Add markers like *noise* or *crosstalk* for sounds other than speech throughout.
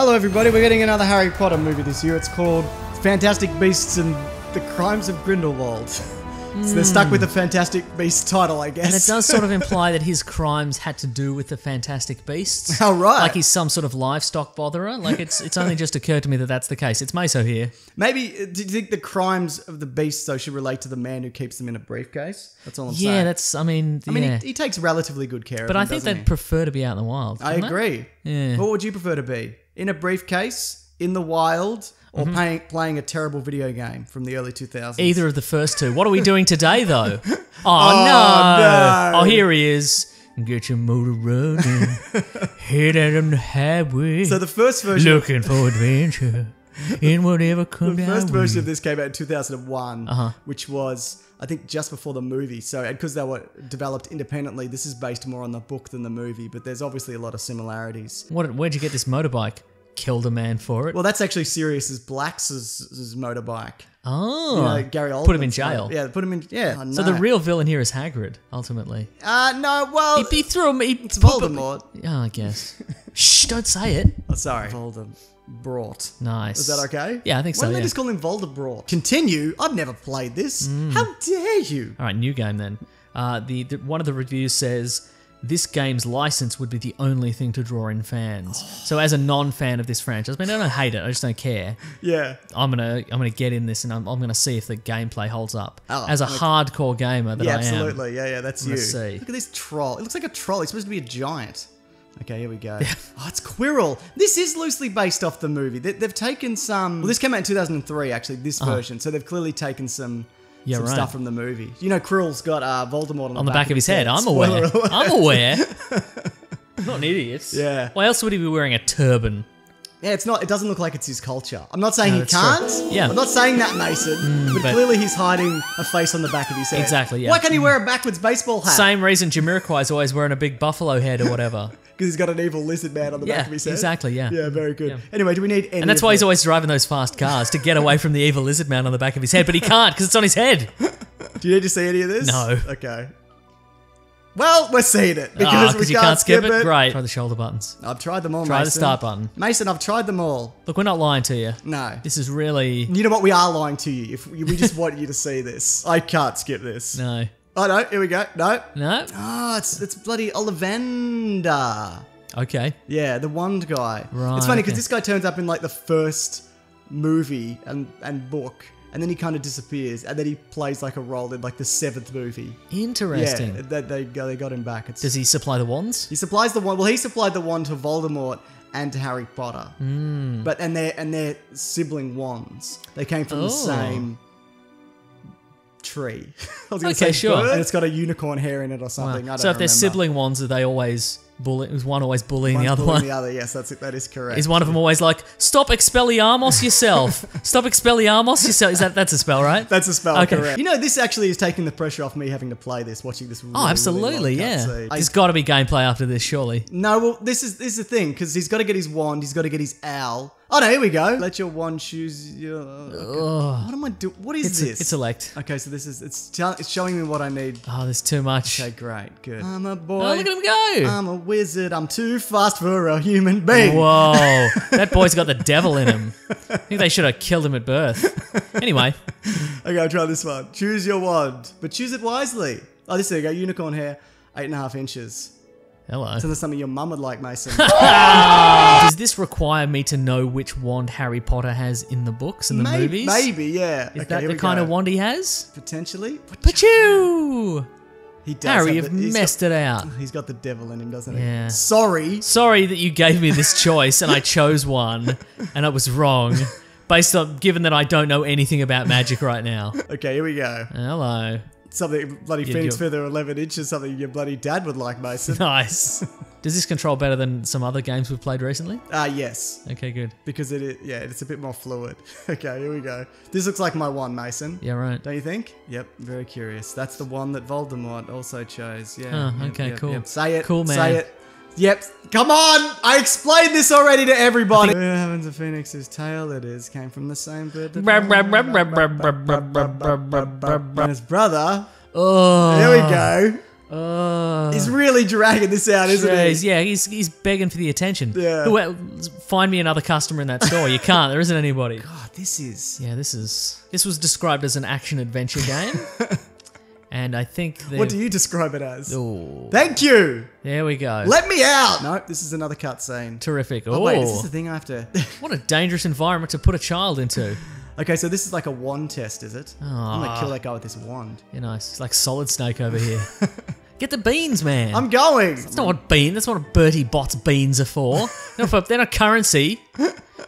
Hello, everybody. We're getting another Harry Potter movie this year. It's called Fantastic Beasts and the Crimes of Grindelwald. *laughs* so they're stuck with the Fantastic Beasts title, I guess. And it does sort of *laughs* imply that his crimes had to do with the Fantastic Beasts. *laughs* Oh, right. Like he's some sort of livestock botherer. Like it's it's only just occurred to me that that's the case. It's Meso here. Maybe, uh, do you think the crimes of the beasts, though, should relate to the man who keeps them in a briefcase? That's all I'm saying. Yeah, that's. I mean, I mean, yeah. he, he takes relatively good care of them. but I think they'd he? prefer to be out in the wild. I wouldn't they? agree. Yeah. What would you prefer to be? In a briefcase, in the wild, or Mm-hmm. playing, playing a terrible video game from the early 2000s? Either of the first two. What are we doing today, though? *laughs* Oh, no. no. Oh, here he is. Get your motor running. Head out on the highway. So the first version looking for adventure in whatever comes *laughs* The first version of this came out in 2001, which was, I think, just before the movie. So, because they were developed independently, this is based more on the book than the movie, but there's obviously a lot of similarities. What, where'd you get this motorbike? Killed a man for it. Well, that's actually Sirius's Black's motorbike. oh, You know, Gary Oldman's put him in jail. Yeah, put him in. Yeah. I So the real villain here is Hagrid, ultimately. Uh, no, well. He, he threw him. He, it's Voldemort. Oh, I guess. *laughs* Shh! Don't say it. Oh, sorry. Voldemort. Nice. Is that okay? Yeah, I think Why so. don't Yeah. they just call him Voldemort? Continue. I've never played this. How dare you? All right, new game then. Uh, the, the one of the reviews says this game's license would be the only thing to draw in fans. *gasps* So as a non-fan of this franchise, I mean, I don't hate it. I just don't care. Yeah. I'm gonna I'm gonna get in this and I'm, I'm gonna see if the gameplay holds up. Oh, as a okay. hardcore gamer that Yeah, I am. absolutely. Yeah, yeah, that's you. Let's see. Look at this troll. It looks like a troll. He's supposed to be a giant. Okay, here we go. oh, it's Quirrell. This is loosely based off the movie. They, they've taken some. Well, this came out in 2003, actually, this version. So they've clearly taken some, Uh-huh. Yeah, some right. stuff from the movie. You know, Quirrell's got uh, Voldemort on, on the back of his head. I'm aware. Spoiler. I'm aware. I'm *laughs* not an idiot. Yeah. Why else would he be wearing a turban? Yeah, it's not. It doesn't look like it's his culture. I'm not saying No, he can't. Yeah. Mm, I'm not saying that, Mason. but, but- clearly he's hiding a face on the back of his head. Exactly, yeah. Mm. Why can't he wear a backwards baseball hat? Same reason Jamiroquai's always wearing a big buffalo head or whatever. *laughs* Because he's got an evil lizard man on the Yeah, back of his head. exactly, yeah. Yeah, very good. Yeah. Anyway, do we need any? And that's of why he's always driving those fast cars to get away from the evil lizard man on the back of his head, but he can't because it's on his head. *laughs* Do you need to see any of this? No. Okay. Well, we're seeing it because Ah, we 'cause can't, you can't skip it. it. Great. Try the shoulder buttons. I've tried them all. Try the start button. Mason, I've tried them all. Look, we're not lying to you. No. This is really You know what? We are lying to you. If we we just want you to see this, I can't skip this. no, Oh no! Here we go. No. no. Oh, it's it's bloody Ollivander. Okay. Yeah, the Wand guy. Right, It's funny because okay. this guy turns up in like the first movie and and book, and then he kind of disappears, and then he plays like a role in like the seventh movie. Interesting. Yeah, that they they got him back. It's, Does he supply the wands? he supplies the wand. Well, he supplied the wand to Voldemort and to Harry Potter. Hmm. But and they're and they're sibling wands. They came from the Oh. same tree. *laughs* I was gonna Okay, say sure. bird, and it's got a unicorn hair in it or something. I don't So if they're remember. sibling ones, are they always bully? Is one always bullying One's the other bullying one? the other. Yes, that's that is correct. Is one of them always like, "Stop Expelliarmus yourself! *laughs* Stop Expelliarmus yourself!" Is that that's a spell, right? That's a spell, Okay. correct. You know, this actually is taking the pressure off me having to play this, watching this. Oh, really, oh, absolutely, really long yeah. Cutscene. There's got to be gameplay after this, surely. no, well, this is this is the thing because he's got to get his wand. He's got to get his owl. Oh no, here we go. Let your wand choose your. What am I doing? What is It's this? it's elect. Okay, so this is it's tell, it's showing me what I need. Oh, there's too much. Okay, great, good. I'm a boy. Oh, look at him go! I'm a wizard. I'm too fast for a human being. Whoa, *laughs* that boy's got the devil in him. I think they should have killed him at birth. Anyway, *laughs* Okay, I'll try this one. Choose your wand, but choose it wisely. Oh, this there you go. Unicorn hair, eight and a half inches. Hello. So that's something your mum would like, Mason. *laughs* Ah. Does this require me to know which wand Harry Potter has in the books and the maybe, movies? maybe, yeah. Is okay, that the kind go. of wand he has? Potentially. Pachoo! He does. Harry, you've the- he's messed it out. *laughs* He's got the devil in him, doesn't he? Yeah. Sorry. Sorry that you gave me this choice and I chose one *laughs* and it was wrong. Based on given that I don't know anything about magic right now. Okay, here we go. Hello. Something bloody Yeah, Phoenix Feather 11 inches, something your bloody dad would like, Mason. *laughs* Nice. Does this control better than some other games we've played recently? Ah, yes. Okay, good. Because it, is- yeah, it's a bit more fluid. *laughs* Okay, here we go. This looks like my one, Mason. Yeah, right. Don't you think? Yep, very curious. That's the one that Voldemort also chose. Yeah. Yep, okay, yep, cool. yep. Say it. Cool, man. Say it. Yep. Come on! I explained this already to everybody. Where happens to Phoenix's tail? It is came from the same bird. And his brother. Oh. There we go. Oh, He's really dragging this out, isn't Jeez, he? yeah, he's he's begging for the attention. Yeah. Who- uh, Find me another customer in that store. You can't. There isn't anybody. God, this is. Yeah, this is this was described as an action adventure game, and I think What do you describe it as? Oh, Thank you. there we go. Let me out. No, this is another cutscene. Terrific. Oh, Oh, wait, is this the thing I have to? *laughs* what a dangerous environment to put a child into. okay, so this is like a wand test, is it? I'm gonna Ah. kill that guy with this wand. You know, it's like Solid Snake over here. *laughs* Get the beans, man. I'm going. That's not what bean. That's what Bertie Bott's beans are for. They're, *laughs* not for. they're not currency.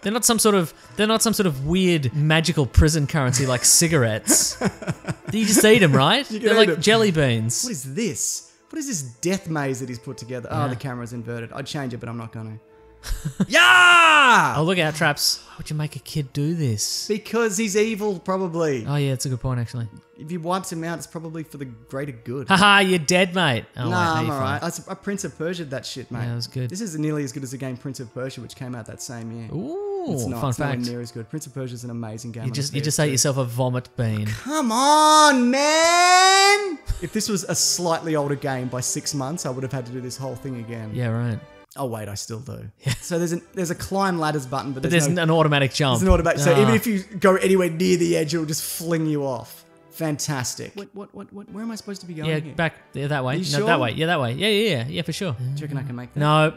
They're not some sort of. They're not some sort of weird magical prison currency like *laughs* cigarettes. *laughs* you just eat them, right? They're like like 'em. jelly beans. What is this? What is this death maze that he's put together? Oh, the camera's inverted. I'd change it, but I'm not gonna. *laughs* yeah! Oh, look out, traps! Why would you make a kid do this? Because he's evil, probably. Oh yeah, it's a good point actually. If you wipes him out, it's probably for the greater good. Haha, you're dead, mate. Oh, nah, no, I'm alright. That's a Prince of Persia that shit, mate. Yeah, that was good. This is nearly as good as the game Prince of Persia, which came out that same year. Ooh, it's not. fun it's nowhere fact. near as good. Prince of Persia is an amazing game. You just the you just PS2. ate yourself a vomit bean. Come on, man! If this was a slightly older game by six months, I would have had to do this whole thing again. Yeah, right. Oh wait, I still do. Yeah. So there's an there's a climb ladders button, but But there's, there's no, an automatic jump. there's an automatic. So Ah. even if you go anywhere near the edge, it'll just fling you off. Fantastic. What what what, what where am I supposed to be going yeah, here? back yeah, that way. you No, sure? that way. Yeah, that way. Yeah, yeah, yeah, yeah, for sure. Do you reckon I can make that? No,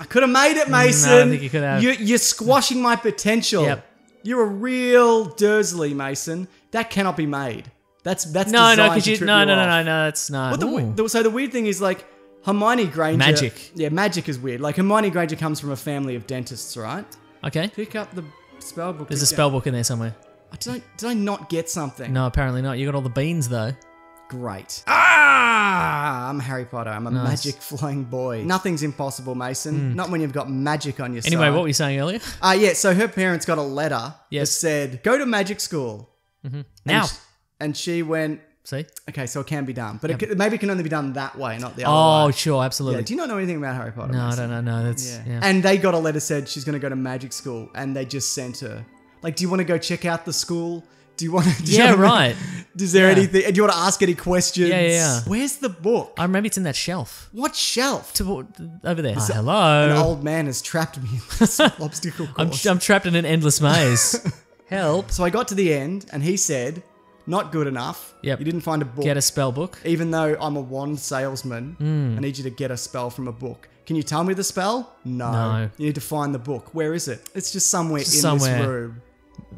I could have made it, Mason. I don't think you could have. You, you're squashing my potential. Yep. You're a real Dursley, Mason. That cannot be made. That's that's no, no, because you no, you no, no, off. no, no. That's not. What the, the, so the weird thing is like Hermione Granger. Magic. Yeah, magic is weird. Like Hermione Granger comes from a family of dentists, right? okay, Pick up the spell book. there's a spell book in there somewhere. Did I, did I not get something? No, apparently not. You got all the beans though. Great. Ah! Ah! I'm Harry Potter. I'm a Nice. magic flying boy. Nothing's impossible, Mason. Hmm. Not when you've got magic on your side. Anyway, what were you saying earlier? Uh, yeah, so her parents got a letter Yes. that said, go to magic school. Mm-hmm. Now, And, sh- and she went, see. okay, so it can be done. But it maybe it can only be done that way, not the Oh, other way. sure, Yeah, absolutely. do you not know anything about Harry Potter? no, I don't know. No, that's Yeah. yeah. And they got a letter said she's going to go to magic school, and they just sent her. Like, do you want to go check out the school? Do you want to? *laughs* Do Yeah, right. *laughs* Is there Yeah. anything? Do you want to ask any questions? Yeah, yeah, yeah. Where's the book? I remember it's in that shelf what shelf? to, over there. Ah, An old man has trapped me in this *laughs* obstacle I'm, course. I'm trapped in an endless maze. Help. so I got to the end, and he said, "Not good enough. Yep. You didn't find a book. Get a spell book. Even though I'm a wand salesman, Hmm. I need you to get a spell from a book. Can you tell me the spell? No. No. You need to find the book. Where is it? It's just somewhere in somewhere. this room.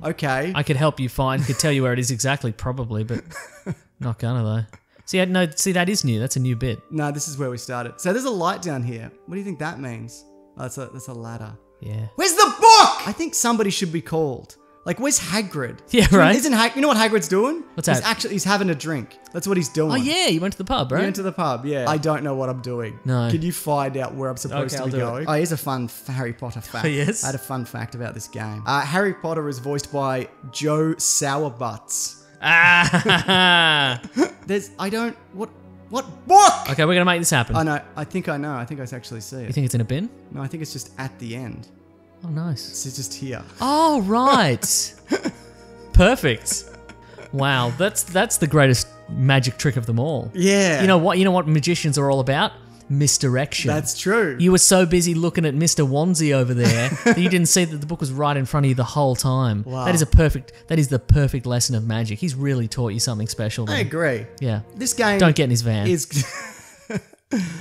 Okay. I could help you find, could tell you where it is exactly, probably, but *laughs* not gonna though. See, no, see that is new. That's a new bit. no, this is where we started. So there's a light down here. What do you think that means? Oh, that's a that's a ladder. Yeah. Where's the book? I think somebody should be called. Like, where's Hagrid? *laughs* Yeah, Do you- right. Isn't Hag- you know what Hagrid's doing? What's that? he's? Actually, he's having a drink. That's what he's doing. Oh yeah, you went to the pub, We right? went to the pub, yeah. I don't know what I'm doing. No. Can you find out where I'm supposed Okay, to be I'll do going? it. Oh, here's a fun f- Harry Potter fact. *laughs* Yes? I had a fun fact about this game. Uh, Harry Potter is voiced by Joe Sowerbutts. ah. *laughs* There's, I don't, what, what book? okay, we're gonna make this happen. I know, I think I know. I think I actually see it. you it. think it's in a bin? No, I think it's just at the end. Oh, nice. It's just here. Oh right. *laughs* Perfect. Wow, that's that's the greatest magic trick of them all. Yeah. You know what? You know what magicians are all about? Misdirection. That's true. You were so busy looking at Mr. Wanzi over there *laughs* that you didn't see that the book was right in front of you the whole time. Wow. That is a perfect. That is the perfect lesson of magic. He's really taught you something special. I There. agree. Yeah. This game Don't get in his van. is. *laughs*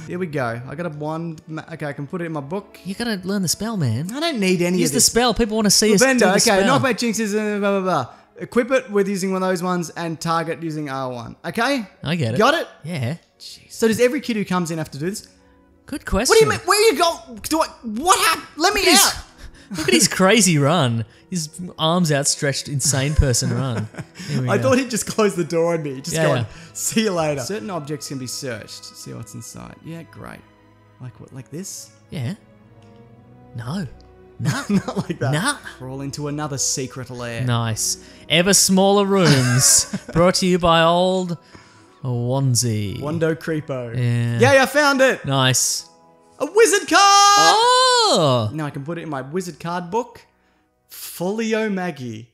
Here we go. I got a wand. Okay, I can put it in my book. you gotta learn the spell, man. I don't need any Use of the this. spell. People want to see us do the okay, spell. knockback jinxes, uh, blah, blah, blah. Equip it with using one of those ones and target using R1. Okay? I get it. Got it? Yeah. So does every kid who comes in have to do this? Good question. What do you mean? Where you go? Do I, what happened? Let me out. Look at his crazy run. His arms outstretched, insane person run. I go. thought he'd just close the door on me. Just Yeah, going, yeah. see you later. Certain objects can be searched. See what's inside. Yeah, great. Like what? Like this? Yeah. No. No. *laughs* Not like that. Nah. Crawl into another secret lair. Nice. Ever smaller rooms. *laughs* Brought to you by old Wanzi. Wando Creepo. Yeah. Yeah, I found it. Nice. A wizard card! Oh! Now I can put it in my wizard card book. Folio Maggie.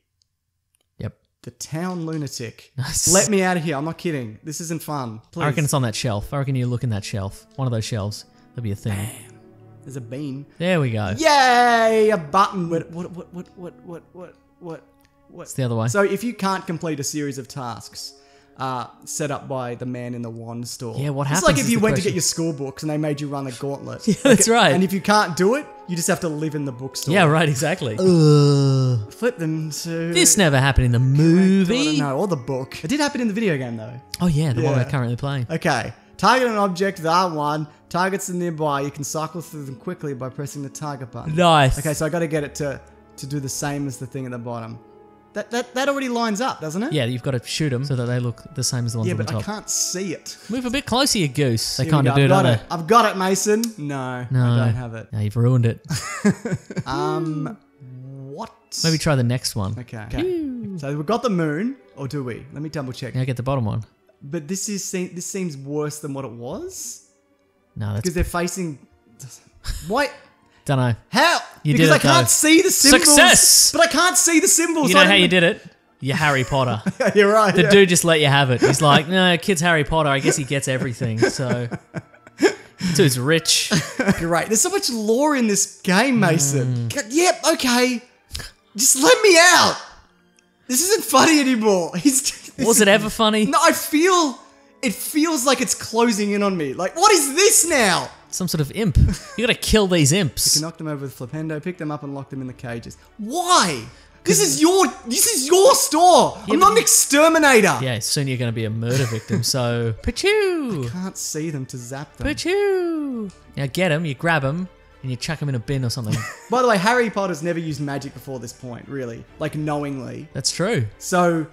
Yep. The town lunatic. Nice. Let me out of here. I'm not kidding. This isn't fun. Please. I reckon it's on that shelf. I reckon you look in that shelf. One of those shelves. That'd be a thing. Bam. There's a bean. There we go. Yay! A button. What? What? What? What? What? What? What? What's the other one? So if you can't complete a series of tasks, uh, set up by the man in the wand store, Yeah, what It's happens like if you went to get your school books and they made you run a gauntlet. *laughs* Yeah, that's right. And if you can't do it, you just have to live in the bookstore. yeah, right, exactly. Flip them to This never happened in the movie. No, or the book. It did happen in the video game though. Oh yeah, the one Yeah. we're currently playing. Okay. Target an object with R1. Targets are nearby. You can cycle through them quickly by pressing the target button. Nice. Okay, so I got to get it to to do the same as the thing at the bottom. That that that already lines up, doesn't it? Yeah, you've got to shoot them so that they look the same as the ones Yeah, on the but I top. can't see it. Move a bit closer, you goose. They Here we kind of go. do, I've don't got they? it. I've got it, Mason. No, No, I don't have it. No, you've ruined it. *laughs* Um, what? Maybe try the next one. Okay. okay. So we've got the moon, or do we? Let me double check. Now get the bottom one. But this is se- this seems worse than what it was No, that's because they're facing. *laughs* Why? Don't know. How? You because did I can't though. see the symbols. Success! But I can't see the symbols. You know how you did it? You're Harry Potter. *laughs* You're right. The yeah. dude just let you have it. He's like, no, kid's Harry Potter. I guess he gets everything. So, *laughs* dude's rich. Great. There's so much lore in this game, Mason. Mm. Yep. Okay. Just let me out. This isn't funny anymore. *laughs* He's. Was it ever funny? No, I feel. It feels like it's closing in on me. Like, what is this now? Some sort of imp. *laughs* You gotta kill these imps. You can knock them over with Flipendo, pick them up, and lock them in the cages. Why? This is your. This is your store. I'm not an exterminator. Yeah, soon you're gonna be a murder victim. So, *laughs* pachoo, Can't see them to zap them. pachoo. Now get them, you grab them, and you chuck them in a bin or something. *laughs* By the way, Harry Potter's never used magic before this point, really, like knowingly. That's true. So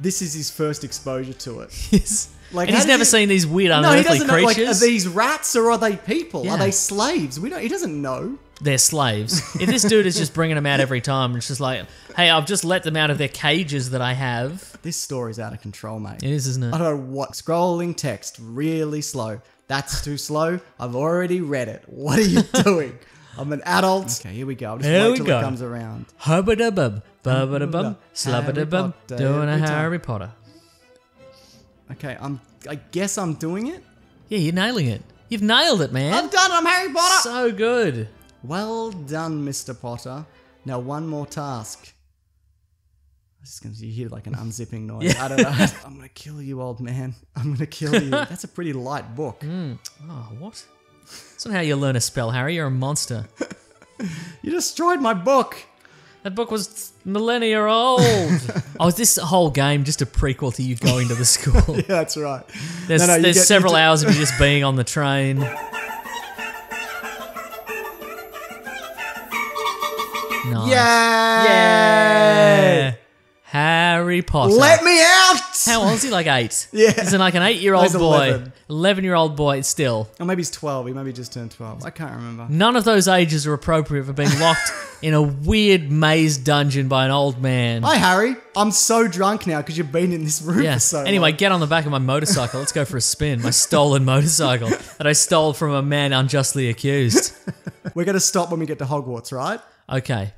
this is his first exposure to it. *laughs* Yes. Like, and he's never he- seen these weird No, he unearthly doesn't know. Like, are these rats or are they people? Yeah. Are they slaves? We don't. He doesn't know. They're slaves. if this dude is just bringing them out every time, it's just like, hey, I've just let them out of their cages that I have. This story's out of control, mate. It is, isn't it? I don't know what. Scrolling text really slow. That's too slow. I've already read it. What are you *laughs* doing? I'm an adult. Okay, here we go. I'll just Here wait we till go. it comes around. Hubba-da-bub, bubba-da-bub, Harry slubba-da-bub, Potter doing a every time. Harry Potter. Okay, I'm. I guess I'm doing it. Yeah, you're nailing it. You've nailed it, man. I've done it. I'm Harry Potter. So good. Well done, Mr. Potter. Now one more task. I'm just gonna you hear like an unzipping noise. *laughs* I don't know. *laughs* I'm gonna kill you, old man. I'm gonna kill you. *laughs* That's a pretty light book. Hmm. Oh, what? That's not how you learn a spell, Harry. You're a monster. *laughs* You destroyed my book. That book was millennia old. *laughs* oh, is this whole game just a prequel to you going to the school? *laughs* Yeah, that's right. There's, No, no, there's get- several hours of you just being on the train. Nice. Yay! Yeah. Harry Potter. Let me out. How old is he? Like eight. *laughs* Yeah. He's like an eight-year-old He's boy, 11. eleven-year-old boy. Still, Or maybe he's 12. He maybe just turned 12. I can't remember. none of those ages are appropriate for being locked *laughs* in a weird maze dungeon by an old man. Hi, Harry. I'm so drunk now because you've been in this room Yeah. for so anyway, long. get on the back of my motorcycle. Let's go for a spin. My stolen motorcycle that I stole from a man unjustly accused. We're going to stop when we get to Hogwarts, right? Okay.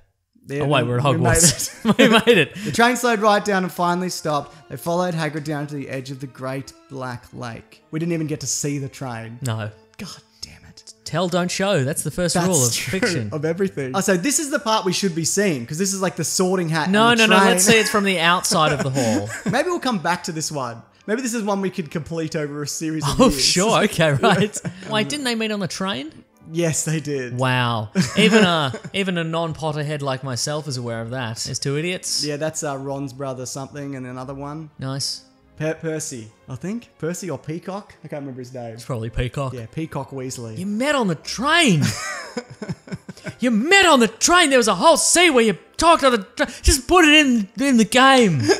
There, Oh wait, we're at we made it. Hogwarts. *laughs* we made it. The train slowed right down and finally stopped. They followed Hagrid down to the edge of the Great Black Lake. We didn't even get to see the train. No. God damn it. Tell, don't show. That's the first That's rule of true, fiction. Of everything. Oh, so this is the part we should be seeing because this is like the sorting hat. No, and no, the no. train. Let's see it's from the outside of the *laughs* hall. Maybe we'll come back to this one. Maybe this is one we could complete over a series of Oh, years. sure. Okay, *laughs* right. Why didn't they meet on the train? Yes, they did. Wow. *laughs* Even a even a non Potterhead like myself is aware of that. There's two idiots. Yeah, that's uh, Ron's brother something and another one. Nice. Per- Percy, I think. Percy or Peacock? I can't remember his name. It's probably Peacock. Yeah, Peacock Weasley. You met on the train. *laughs* you met on the train. There was a whole scene where you talked on the. Tra- Just put it in in the game. *laughs*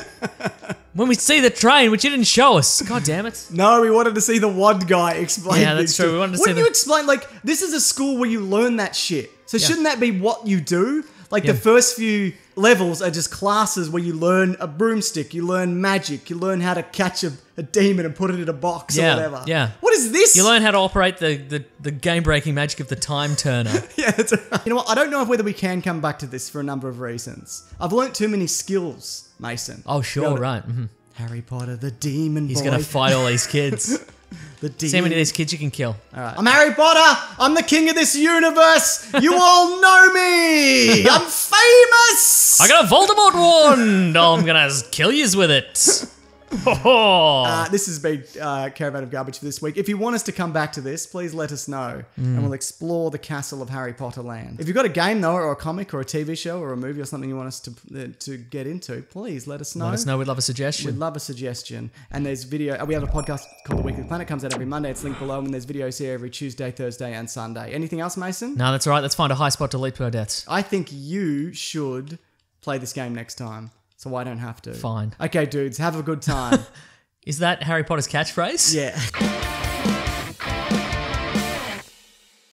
when we see the train, which you didn't show us. God damn it. *laughs* No, we wanted to see the wand guy explain. Yeah, that's true. We wanted to see Wouldn't the- you explain? Like, this is a school where you learn that shit. So shouldn't that be what you do? Like Yeah. the first few levels are just classes where you learn a broomstick, you learn magic, you learn how to catch a, a demon and put it in a box Yeah, or whatever. yeah. What is this? You learn how to operate the, the, the game breaking magic of the time turner. *laughs* yeah, that's right. You know what? I don't know whether we can come back to this for a number of reasons. I've learnt too many skills, Mason. Oh, sure, right. hmm Harry Potter, the demon He's boy. to fight all these kids. *laughs* the demon. See how many of these kids you can kill. All right. I'm Harry Potter. I'm the king of this universe. You *laughs* all know me. I'm famous. I got a Voldemort wand! Oh, I'm going to kill yous with it. Oh, Uh, this has been uh, Caravan of Garbage for this week. If you want us to come back to this, please let us know, and we'll explore the castle of Harry Potter land. If you've got a game though, or a comic, or a TV show, or a movie, or something you want us to uh, to get into, please let us know. let us know. We'd love a suggestion. We'd love a suggestion. And there's video. uh, We have a podcast called The Weekly Planet. Comes out every Monday. It's linked below, and there's videos here every Tuesday, Thursday, and Sunday. Anything else, Mason? No, that's all right. Let's find a high spot to leap to our deaths. I think you should play this game next time, so I don't have to. Fine. Okay, dudes, have a good time. *laughs* Is that Harry Potter's catchphrase? yeah.